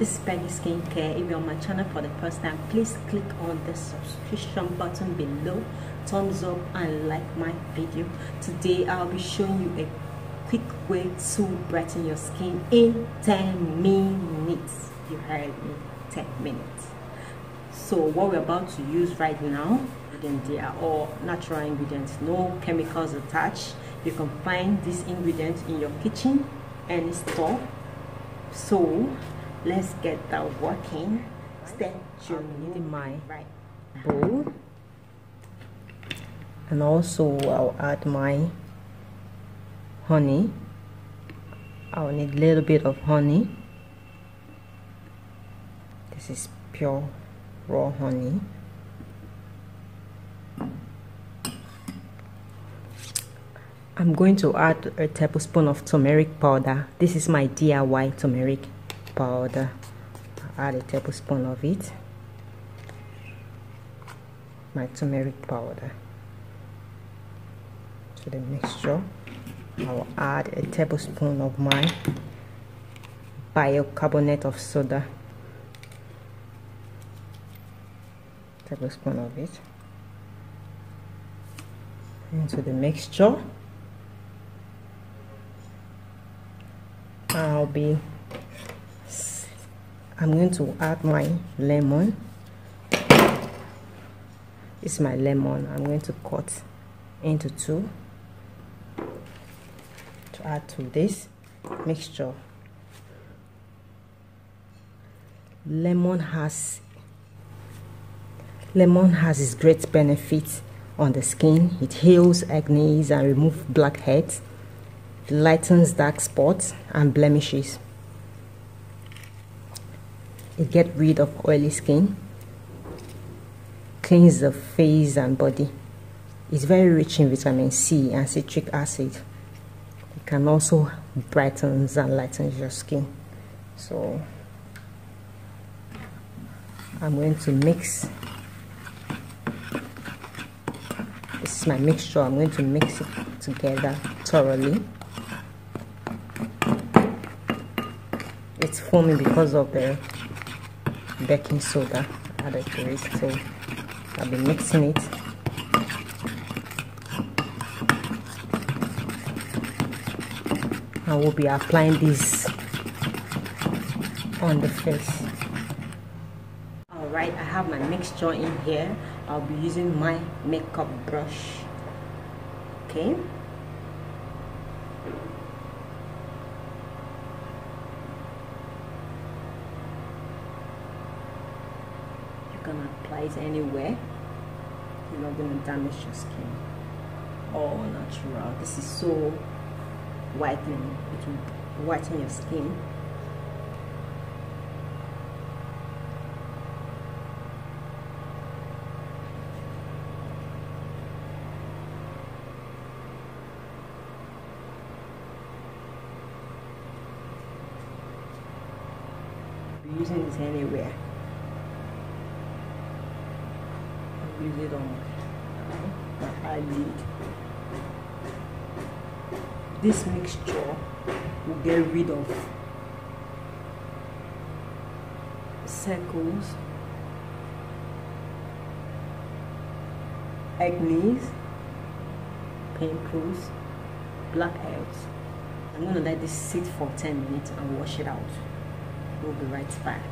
this is Peggy Skincare if you're on my channel for the first time please click on the subscription button below thumbs up and like my video. Today I'll be showing you a quick way to brighten your skin in 10 minutes. You heard me 10 minutes. So what we're about to use right now they are all natural ingredients no chemicals attached. You can find these ingredients in your kitchen any store. So let's get that working. Stay tuned in my bowl. And also I'll add my honey. I'll need a little bit of honey. This is pure raw honey. I'm going to add a tablespoon of turmeric powder. This is my DIY turmeric powder. Add a tablespoon of it. My turmeric powder to the mixture. I'll add a tablespoon of my bicarbonate of soda. Tablespoon of it into the mixture. I'll be I'm going to add my lemon. Is my lemon. I'm going to cut into two to add to this mixture. Lemon has lemon has its great benefits on the skin. It heals acne and removes blackheads lightens dark spots and blemishes. It gets rid of oily skin, cleans the face and body. It's very rich in vitamin C and citric acid. It can also brighten and lighten your skin. So I'm going to mix this is my mixture I'm going to mix it together thoroughly it's foaming because of the baking soda added to it so I'll be mixing it. I will be applying this on the face. Alright I have my mixture in here. I'll be using my makeup brush. Okay gonna apply it anywhere. You're not gonna damage your skin. All natural. This is so whitening. It will whiten your skin. Using this anywhere use it on my eyelid. This mixture will get rid of circles, acne, pimples, blackheads. I'm gonna let this sit for 10 minutes and wash it out. We'll be right back.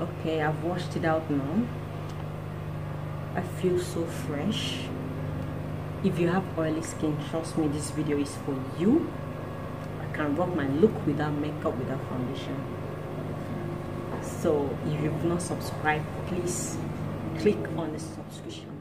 Okay, I've washed it out now. I feel so fresh. If you have oily skin, trust me, this video is for you. I can rock my look without makeup, without foundation. So if you've not subscribed, please click on the subscription